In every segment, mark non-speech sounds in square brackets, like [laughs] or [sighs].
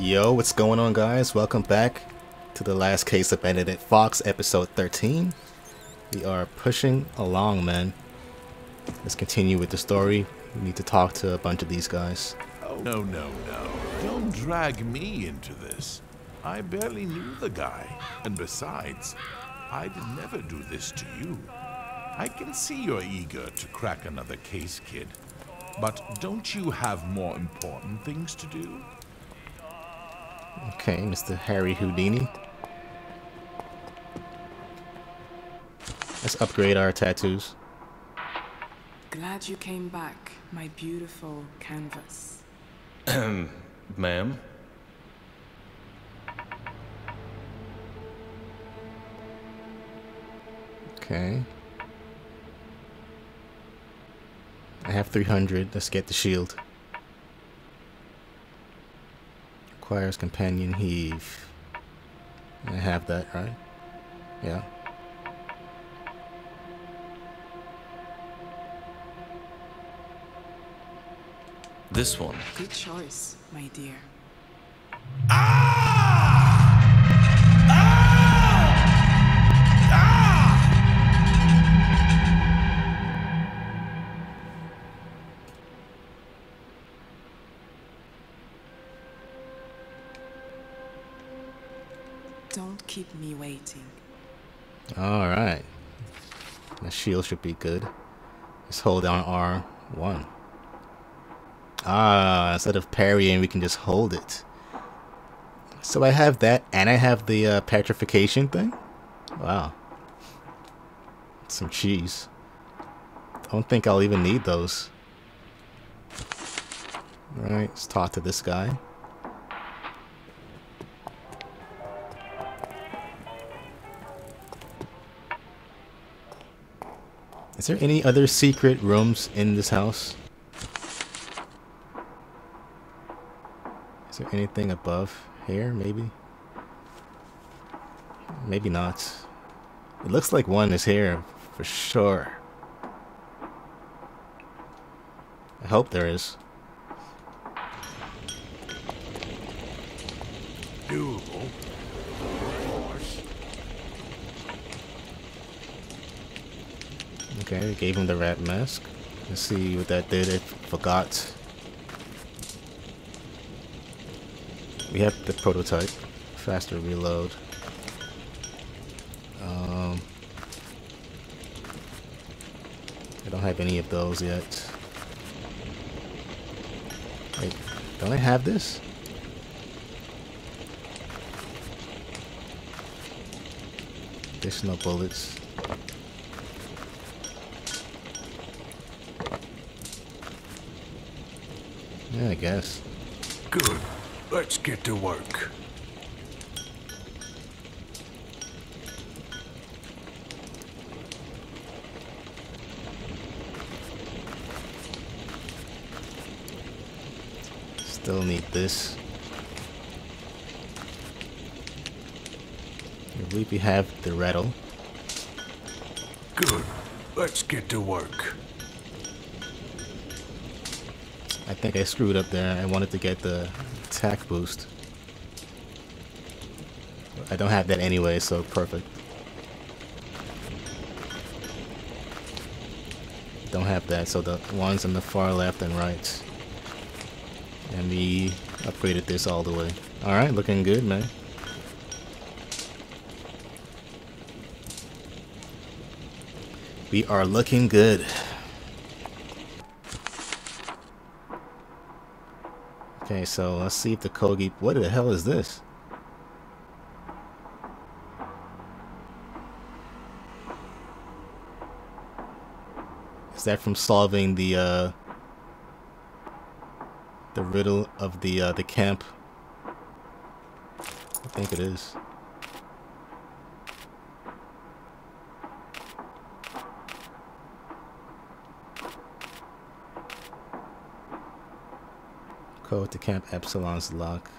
Yo, what's going on, guys? Welcome back to the last case of Benedict Fox, episode 13. We are pushing along, man. Let's continue with the story. We need to talk to a bunch of these guys. Oh, no, no, no. Don't drag me into this. I barely knew the guy. And besides, I'd never do this to you. I can see you're eager to crack another case, kid. But don't you have more important things to do? Okay, Mr. Harry Houdini. Let's upgrade our tattoos. Glad you came back, my beautiful canvas. [clears throat] Ma'am? Okay. I have 300. Let's get the shield. Requires companion heave. I have that, right? Yeah. This one. Good choice, my dear. Don't Alright. The shield should be good. Let's hold down R1. Ah, instead of parrying, we can just hold it. So I have that, and I have the uh, petrification thing? Wow. Some cheese. Don't think I'll even need those. Alright, let's talk to this guy. Is there any other secret rooms in this house? Is there anything above here, maybe? Maybe not. It looks like one is here, for sure. I hope there is. Okay, gave him the rat mask. Let's see what that did. It forgot. We have the prototype. Faster reload. Um, I don't have any of those yet. Wait, don't I have this? Additional bullets. Yeah, I guess. Good. Let's get to work. Still need this. I believe we have the rattle. Good. Let's get to work. I think I screwed up there. I wanted to get the attack boost. I don't have that anyway, so perfect. Don't have that, so the ones on the far left and right. And we upgraded this all the way. Alright, looking good, man. We are looking good. Okay, so let's see if the Kogai... What the hell is this? Is that from solving the, uh... The riddle of the, uh, the camp? I think it is. Code to Camp Epsilon's lock.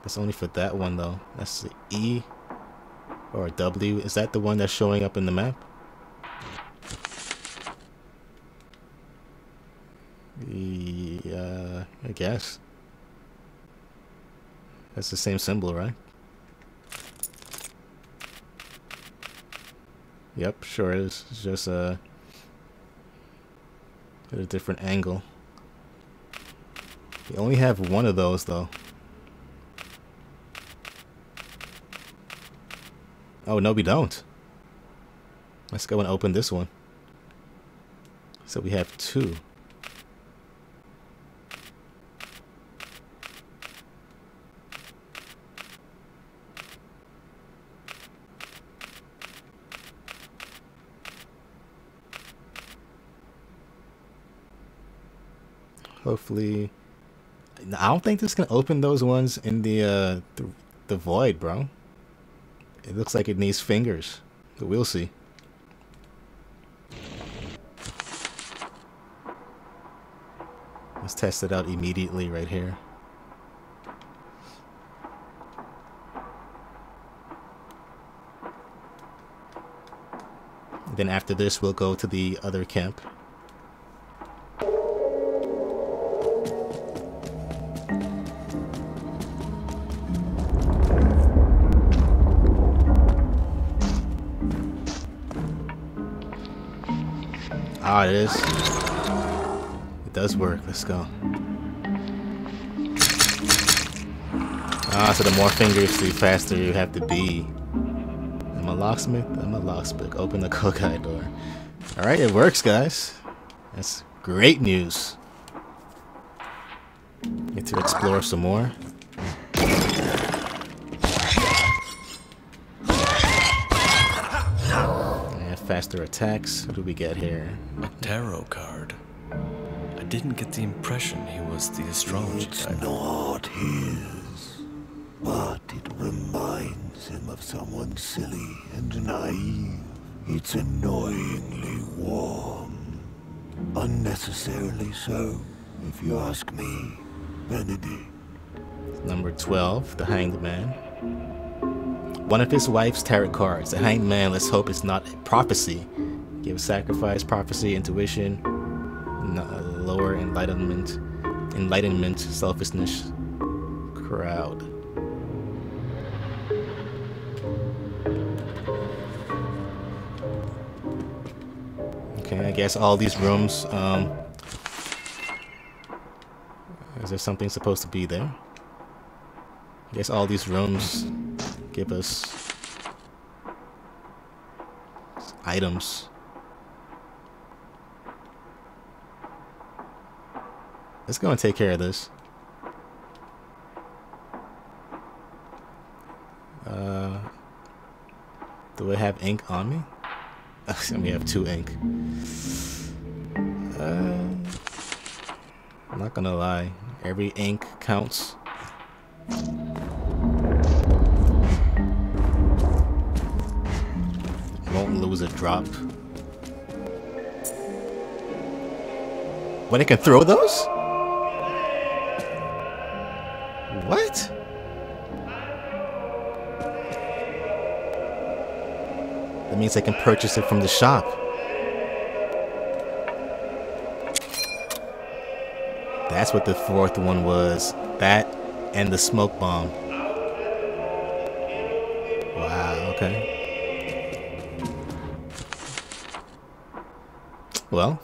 That's only for that one though. That's the E or a W. Is that the one that's showing up in the map? Yeah, I guess. That's the same symbol, right? Yep, sure is. It's just uh, at a different angle. We only have one of those though. Oh, no, we don't. Let's go and open this one. So we have two. Hopefully, I don't think this can open those ones in the uh, the, the void, bro. It looks like it needs fingers, but we'll see. Let's test it out immediately right here. Then after this, we'll go to the other camp. Ah, it is. It does work. Let's go. Ah, so the more fingers, the faster you have to be. I'm a locksmith. I'm a locksmith. Open the [laughs] Kogai door. Alright, it works, guys. That's great news. Get to explore some more. Yeah, attacks. What do we get here? A tarot card. I didn't get the impression he was the astrology It's type. not his, but it reminds him of someone silly and naive. It's annoyingly warm. Unnecessarily so, if you ask me, Benedict. Number 12, the Hanged Man. One of his wife's tarot cards. The Hanged Man, let's hope it's not a prophecy. Give a sacrifice, prophecy, intuition, lower enlightenment, enlightenment, selfishness, crowd. Okay, I guess all these rooms, um, is there something supposed to be there? I guess all these rooms give us items. Let's go and take care of this. Uh, do I have ink on me? [laughs] we have two ink. Uh, I'm not gonna lie. Every ink counts. Won't lose a drop. When it can throw those? What? That means I can purchase it from the shop. That's what the fourth one was. That and the smoke bomb. Well,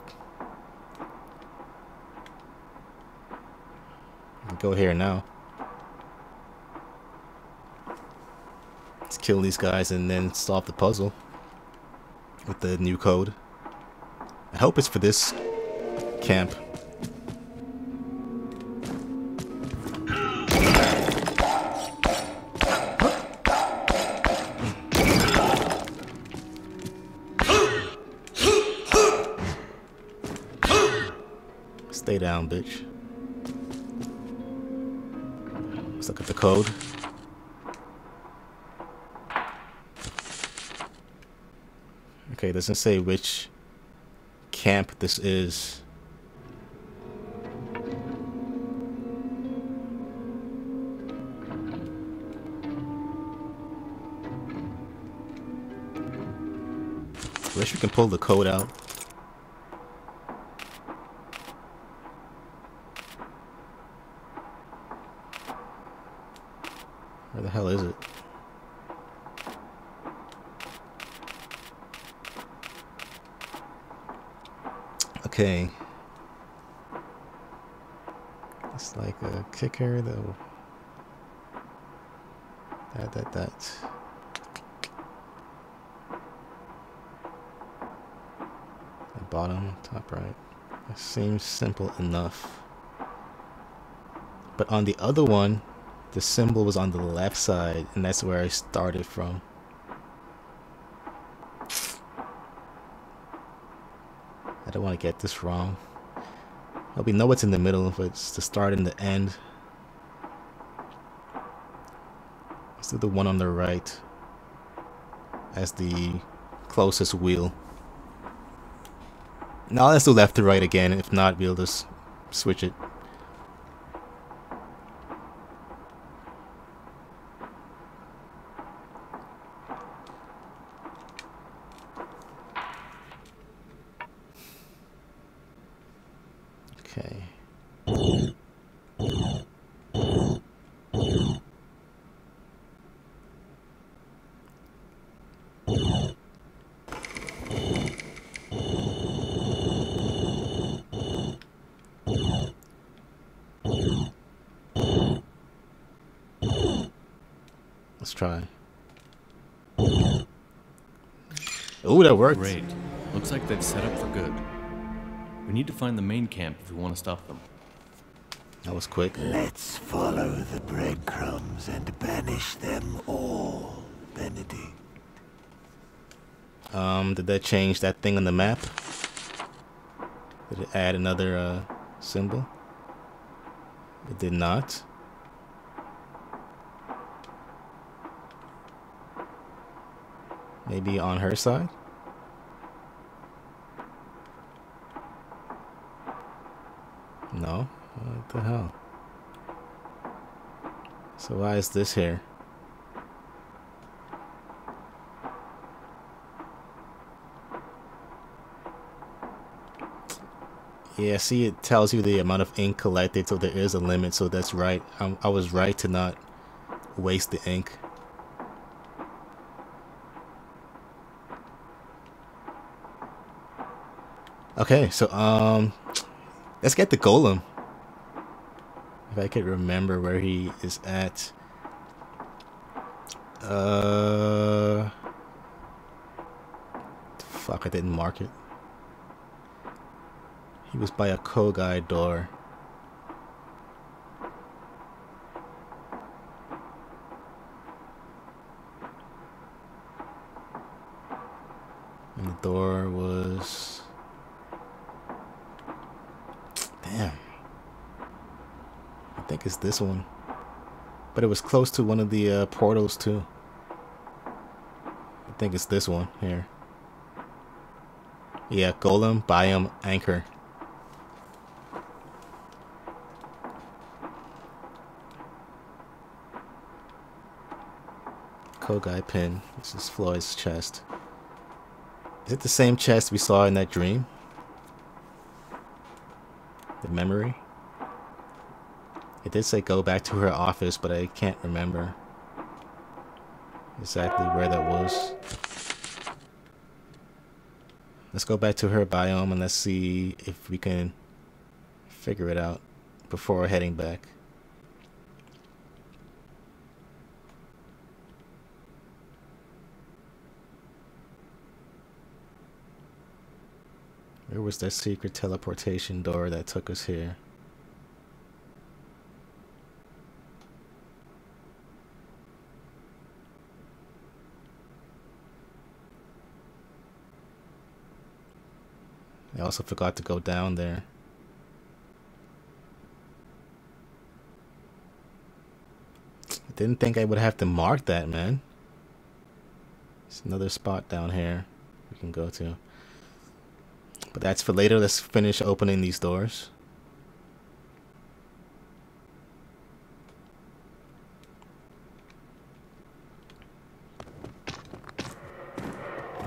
go here now. Let's kill these guys and then solve the puzzle with the new code. I hope it's for this camp. Stay down, bitch. Let's look at the code. Okay, it doesn't say which camp this is. I wish we can pull the code out. Where the hell is it? Okay. It's like a kicker though. That that that. The bottom, top right. It seems simple enough. But on the other one, the symbol was on the left side, and that's where I started from. I don't want to get this wrong. Hope we know what's in the middle, but it's the start and the end. Let's do the one on the right as the closest wheel. Now let's do left to right again. If not, we'll just switch it. Okay. Let's try. Oh, that worked. Great. Looks like they've set up for good. We need to find the main camp if we want to stop them. That was quick. Let's follow the breadcrumbs and banish them all, Benedict. Um, did that change that thing on the map? Did it add another uh, symbol? It did not. Maybe on her side? No? What the hell? So why is this here? Yeah, see, it tells you the amount of ink collected, so there is a limit. So that's right. I, I was right to not waste the ink. Okay, so um, let's get the golem. If I could remember where he is at. Uh, fuck, I didn't mark it. He was by a Kogai door. And the door was. Damn. I think this one. But it was close to one of the uh, portals, too. I think it's this one here. Yeah, Golem, Biome, Anchor. Kogai pin. This is Floyd's chest. Is it the same chest we saw in that dream? The memory? It did say go back to her office, but I can't remember exactly where that was. Let's go back to her biome and let's see if we can figure it out before heading back. Where was that secret teleportation door that took us here? I also forgot to go down there. I didn't think I would have to mark that, man. There's another spot down here we can go to. But that's for later. Let's finish opening these doors.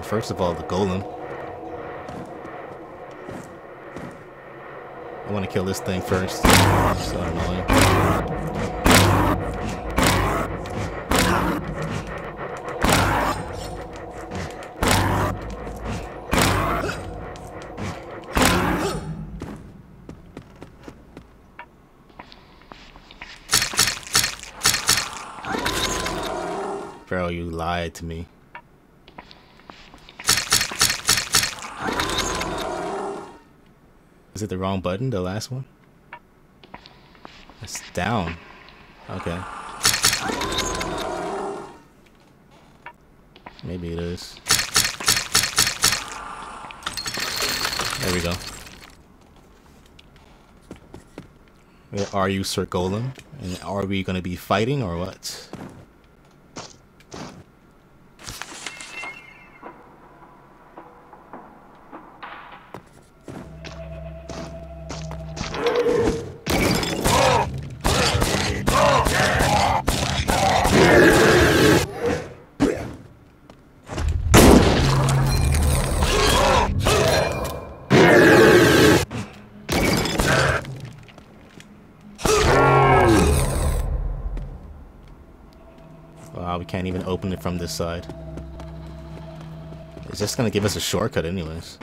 First of all, the golem. I want to kill this thing first. So annoying. Bro, you lied to me. Is it the wrong button, the last one? It's down. Okay. Maybe it is. There we go. Are you, Sir Golem? And are we gonna be fighting or what? Wow, we can't even open it from this side. It's just gonna give us a shortcut anyways.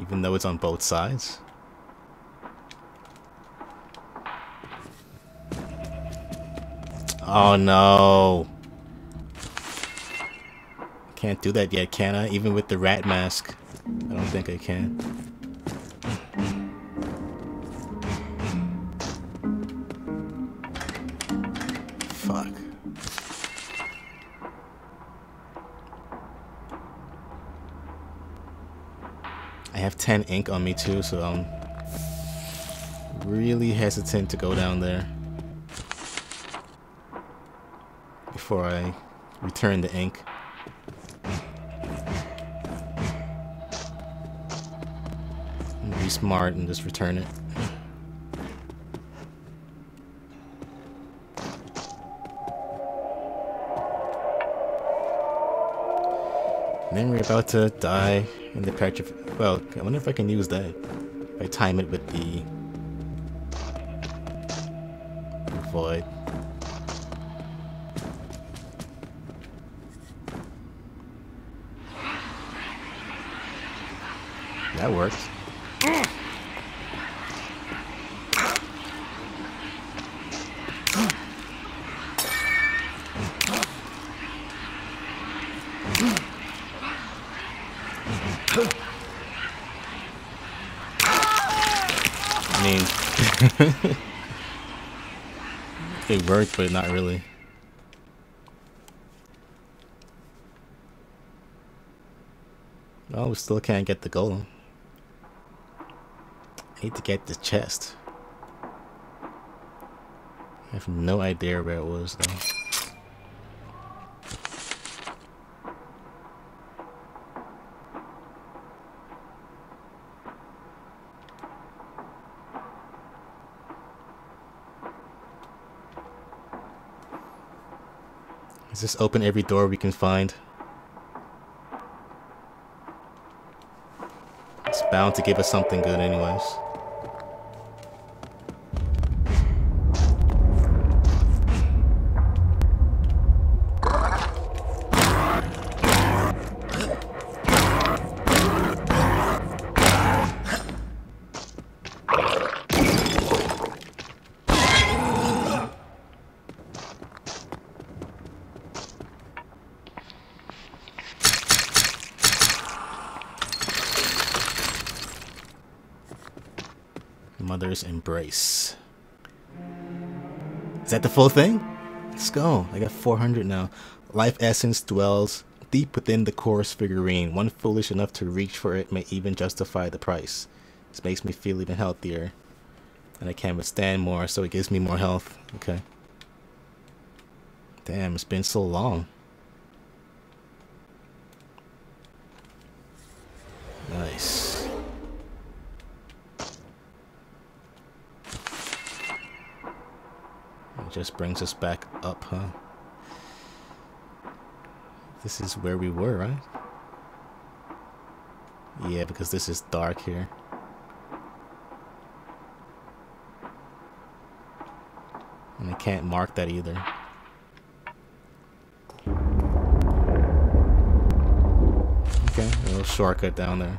Even though it's on both sides. Oh no. Can't do that yet, can I? Even with the rat mask. I don't think I can. 10 ink on me too, so I'm really hesitant to go down there before I return the ink. Be smart and just return it. And then we're about to die in the patch of. Well, I wonder if I can use that. If I time it with the void. That worked. I mean, it but not really. Well, we still can't get the golem. I need to get the chest. I have no idea where it was though. Let's just open every door we can find. It's bound to give us something good anyways. That the full thing? Let's go. I got 400 now. Life essence dwells deep within the coarse figurine. One foolish enough to reach for it may even justify the price. This makes me feel even healthier. And I can withstand more, so it gives me more health. Okay. Damn, it's been so long. Nice. It just brings us back up, huh? This is where we were, right? Yeah, because this is dark here. And I can't mark that either. Okay, a little shortcut down there.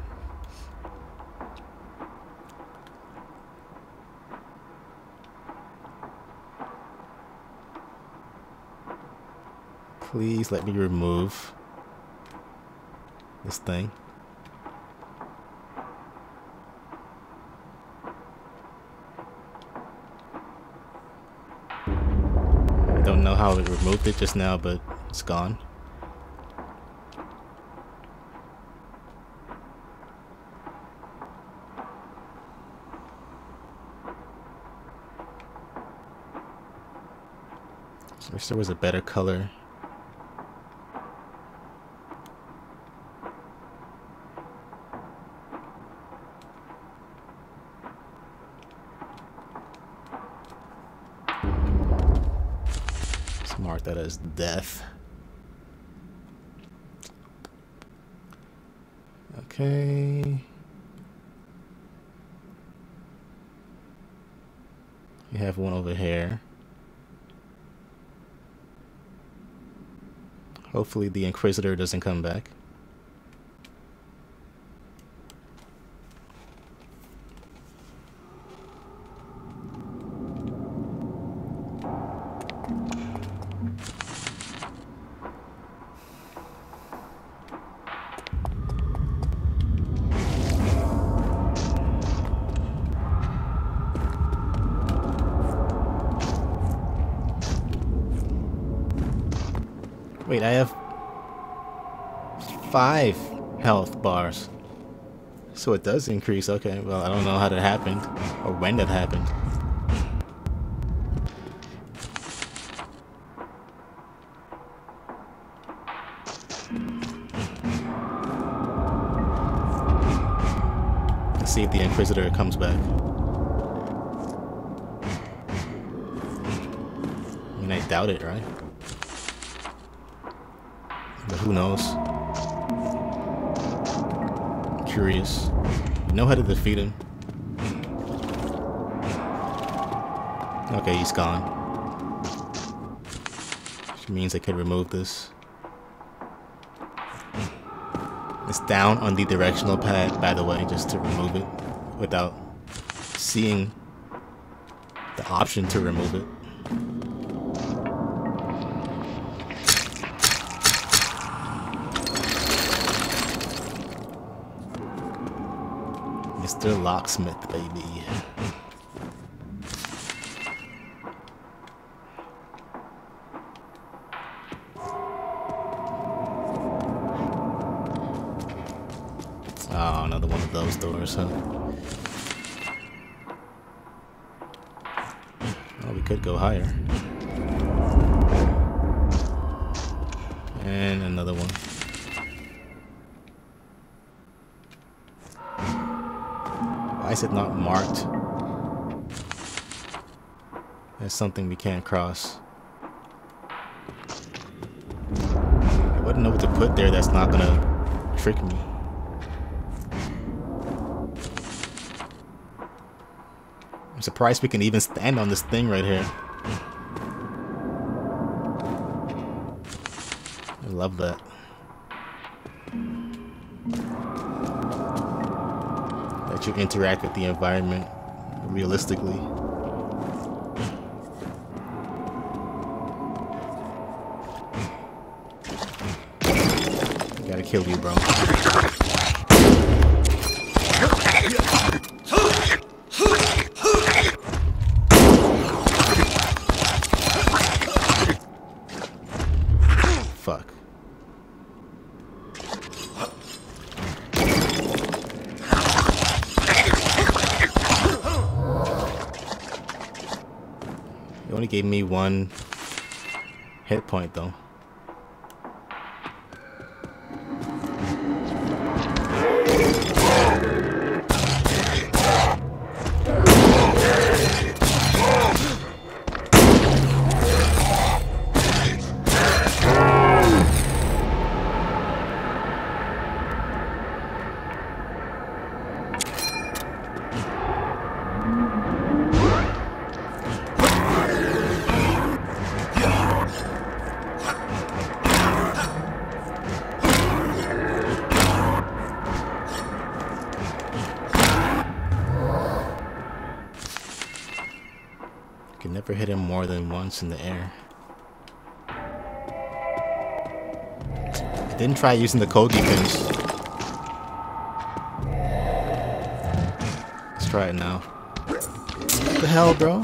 Please let me remove this thing. I don't know how it removed it just now, but it's gone. I wish there was a better color. Let's mark that as death. Okay. You have one over here. Hopefully the Inquisitor doesn't come back. So it does increase. Okay, well, I don't know how that happened or when that happened. Let's see if the Inquisitor comes back. I mean, I doubt it, right? But who knows? Curious. You know how to defeat him. Okay, he's gone. Which means I can remove this. It's down on the directional pad, by the way, just to remove it without seeing the option to remove it. Mr. Locksmith, baby. Oh, another one of those doors, huh? Oh, we could go higher. And another one. Is it not marked as something we can't cross? I wouldn't know what to put there that's not gonna trick me. I'm surprised we can even stand on this thing right here. I love that. You interact with the environment realistically. Gotta kill you, bro. Fuck. It only gave me one hit point though. In the air. I didn't try using the Kogai pins. Let's try it now. What the hell, bro?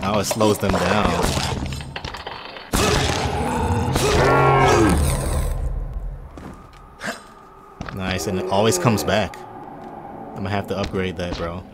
Now it slows them down. And it always comes back. I'm gonna have to upgrade that, bro.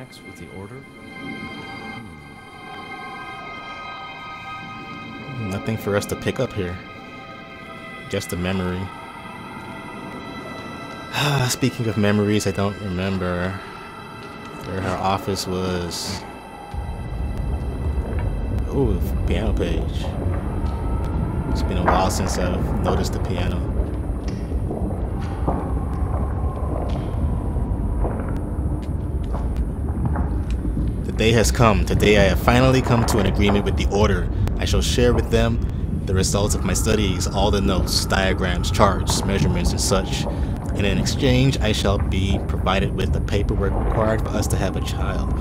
Contacts with the Order. Hmm. Nothing for us to pick up here. Just a memory. [sighs] Speaking of memories, I don't remember where her office was. Ooh, piano page. It's been a while since I've noticed the piano. The day has come. Today I have finally come to an agreement with the Order. I shall share with them the results of my studies, all the notes, diagrams, charts, measurements, and such. And in exchange, I shall be provided with the paperwork required for us to have a child.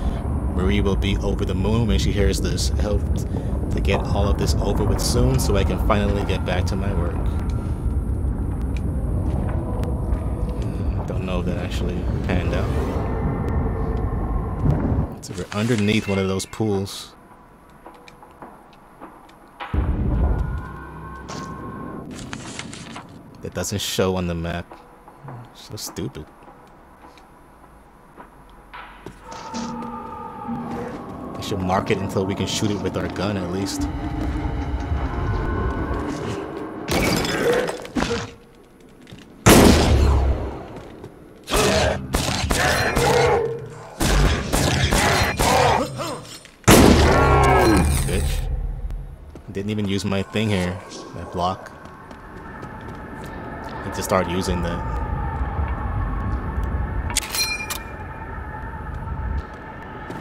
Marie will be over the moon when she hears this. I hope to get all of this over with soon so I can finally get back to my work. Hmm, Don't know if that actually panned out. Underneath one of those pools. That doesn't show on the map. So stupid. They should mark it until we can shoot it with our gun at least. Didn't even use my thing here. my block. Need to start using that.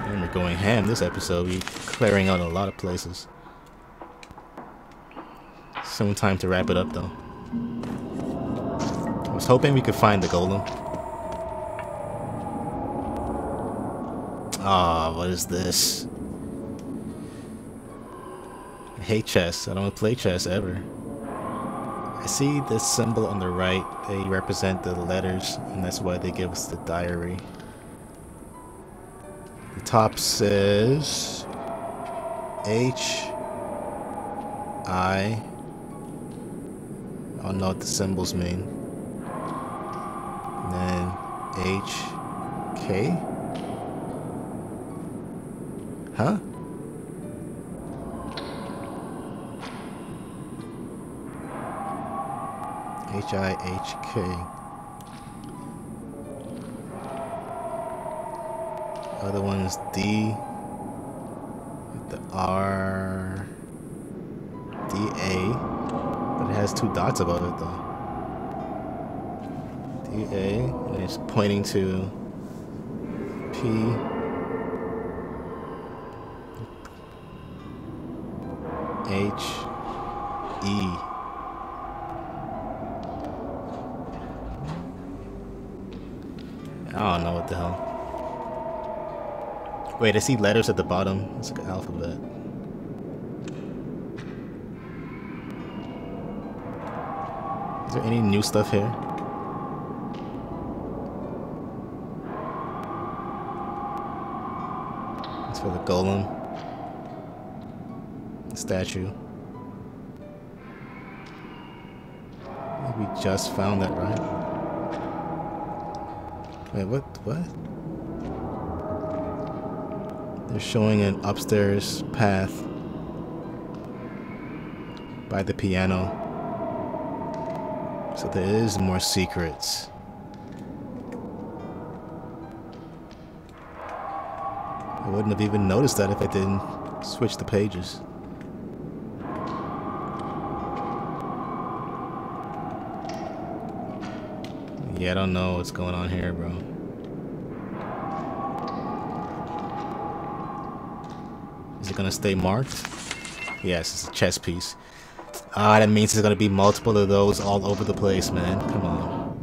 And we're going ham this episode. We're clearing out a lot of places. Soon time to wrap it up though. I was hoping we could find the golem. Ah, what is this? I hate chess. I don't play chess ever. I see this symbol on the right. They represent the letters, and that's why they give us the diary. The top says H I. I don't know what the symbols mean. And then H K. Huh? H I H K. Other one is D. with The R. D A. But it has two dots above it though. D A. And it's pointing to P. H. E. Wait, I see letters at the bottom. It's like an alphabet. Is there any new stuff here? It's for the golem. The statue. We just found that, right? Wait, what? What? They're showing an upstairs path. by the piano. So there is more secrets. I wouldn't have even noticed that if I didn't switch the pages. Yeah, I don't know what's going on here, bro. Is it gonna stay marked? Yes, it's a chess piece. Ah, that means there's gonna be multiple of those all over the place, man. Come on.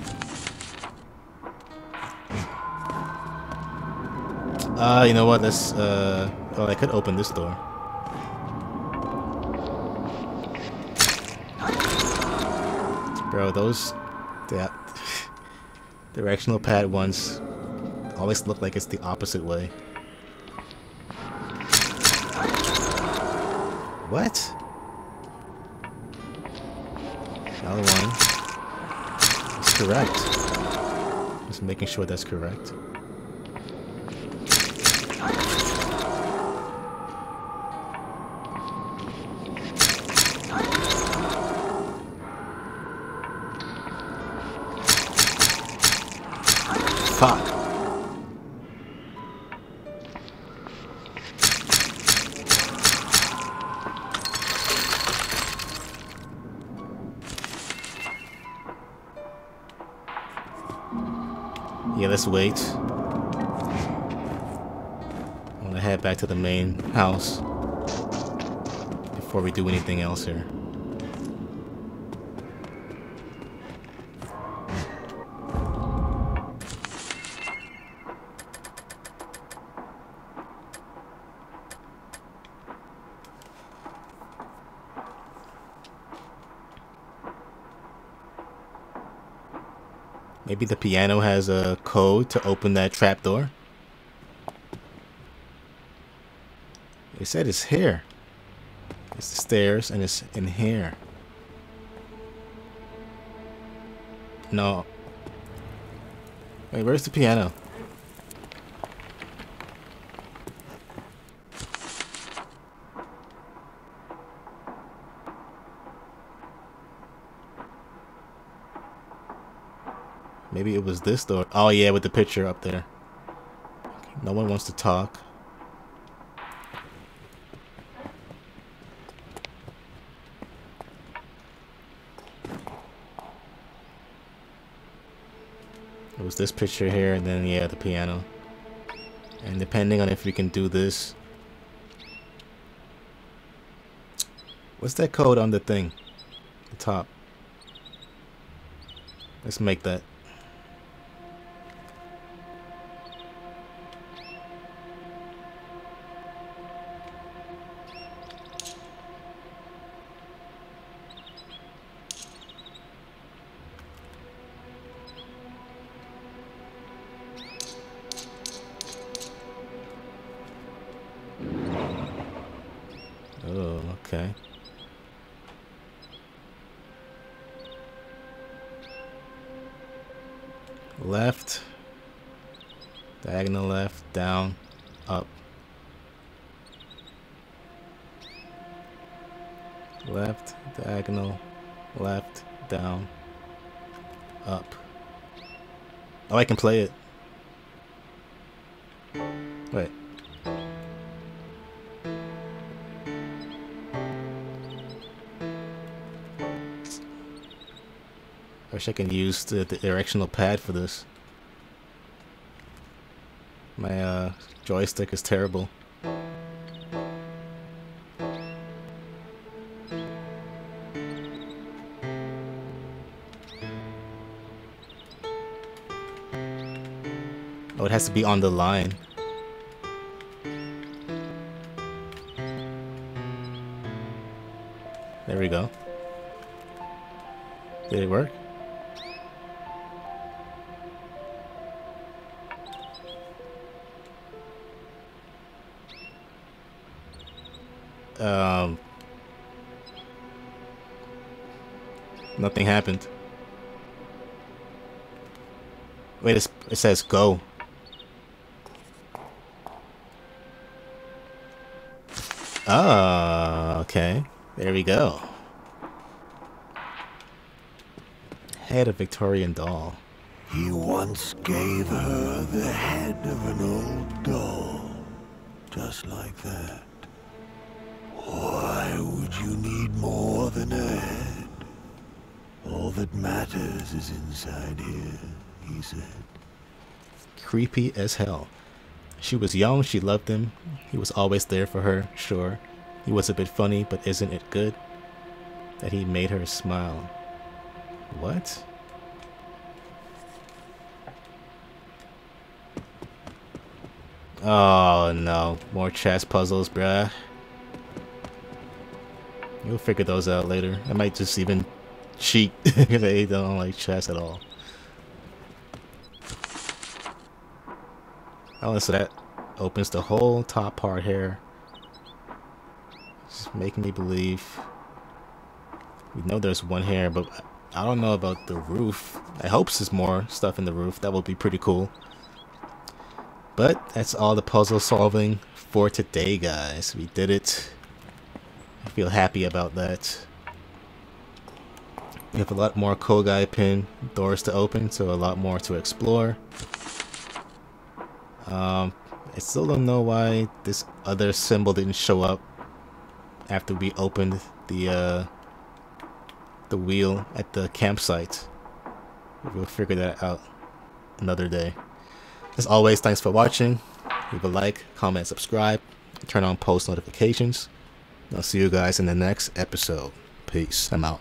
Ah, uh, you know what? Let's, uh... Oh, I could open this door. Bro, those... Yeah. [laughs] Directional pad ones always look like it's the opposite way. What? Another one. It's correct. Just making sure that's correct. Let's wait. I'm gonna head back to the main house before we do anything else here. Maybe the piano has a code to open that trapdoor. They said it's here. It's the stairs and it's in here. No. Wait, where's the piano? Maybe it was this door. Oh yeah, with the picture up there. No one wants to talk. It was this picture here, and then yeah, the piano. And depending on if we can do this. What's that code on the thing? The top. Let's make that. Okay. Left. Diagonal left, down, up. Left, diagonal, left, down, up. Oh, I can play it. Wait. Wish I can use the, the directional pad for this. My uh, joystick is terrible. Oh, it has to be on the line. There we go. Did it work? Um, nothing happened. Wait, it says go. Ah, okay. There we go. Head of Victorian doll. He once gave her the head of an old doll. Just like that. Why would you need more than a head? All that matters is inside here, he said. Creepy as hell. She was young, she loved him. He was always there for her, sure. He was a bit funny, but isn't it good that he made her smile? What? Oh no, more chess puzzles, bruh. You'll figure those out later. I might just even cheat [laughs] if I don't like chess at all. Oh, so that opens the whole top part here. Just making me believe. We know there's one here, but I don't know about the roof. I hope there's more stuff in the roof. That would be pretty cool. But that's all the puzzle solving for today, guys. We did it. I feel happy about that. We have a lot more Kogai pin doors to open, so a lot more to explore. Um, I still don't know why this other symbol didn't show up after we opened the uh, the wheel at the campsite. We'll figure that out another day. As always, thanks for watching. Leave a like, comment, subscribe, turn on post notifications. I'll see you guys in the next episode. Peace. I'm out.